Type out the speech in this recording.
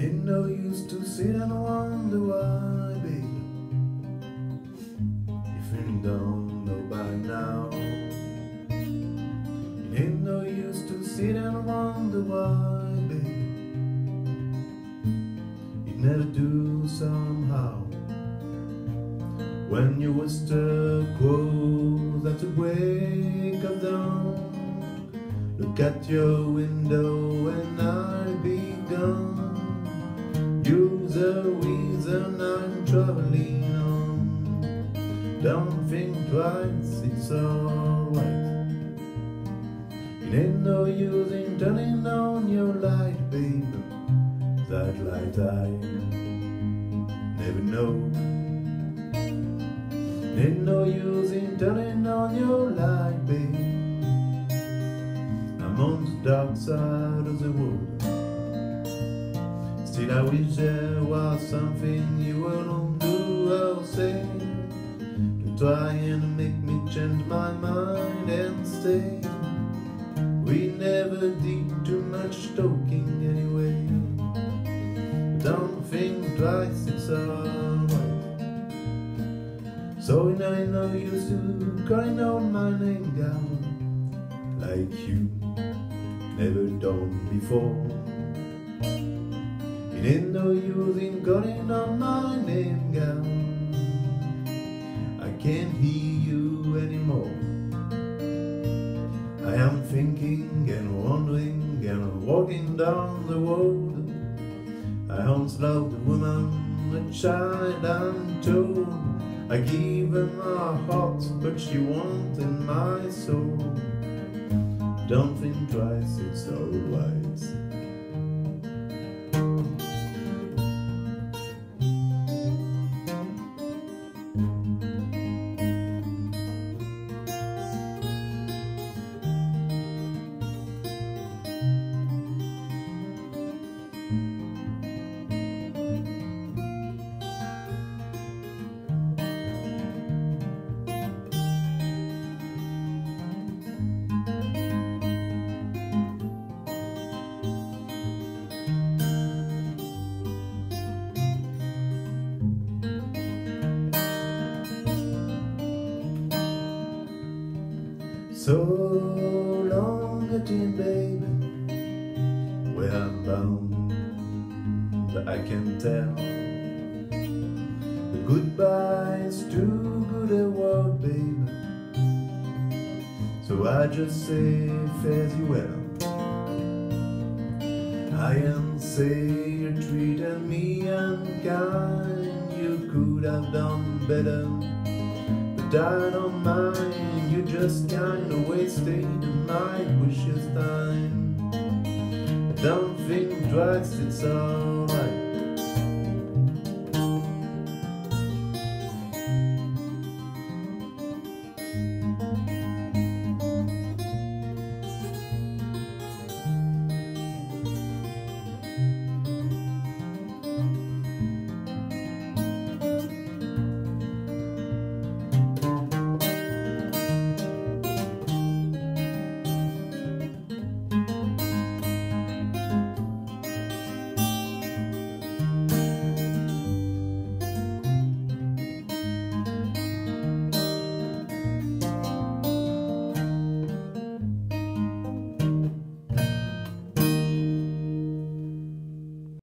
ain't no use to sit and wonder why, baby. If you don't know by now, ain't no use to sit and wonder why, baby. It never do somehow. When you was the quote at the break of dawn, look at your window and I'll be gone. A reason I'm traveling on. Don't think twice, it's alright. It ain't no use in turning on your light, baby. That light I never know. It Ain't no use in turning on your light, babe. I'm on the dark side of the world. Still, I wish was something you wouldn't do or say to try and make me change my mind and stay. We never did too much talking anyway. Don't think twice, it's alright. So now I know you to crying out my name down like you never done before. Ain't no use in calling on my name down. I can't hear you anymore. I am thinking and wondering and walking down the road. I once loved a woman, a child I'm told. I gave her my heart, but she wanted my soul. Don't think twice, it's alright. So long again, baby, where I'm bound, I can tell. The goodbye's too good a word, baby. So I just say fare thee well. I am say you treated me unkind. You could have done better, but I don't mind. You just kinda wasted my precious time. Don't think twice, it's alright.